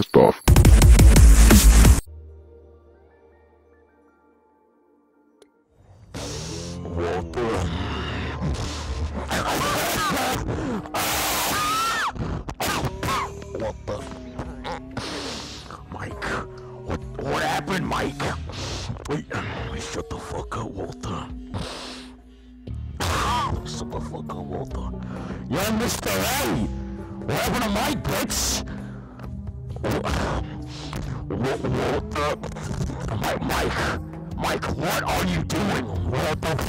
cast off. What the? Mike, what, what happened, Mike? Wait, shut the fuck up, Walter. Super fucking Walter. Yo, Mr. A! What happened to Mike, bitch? What, Walter? Mike, Mike, Mike, what are you doing? What the?